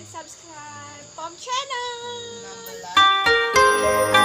and subscribe Pom Channel!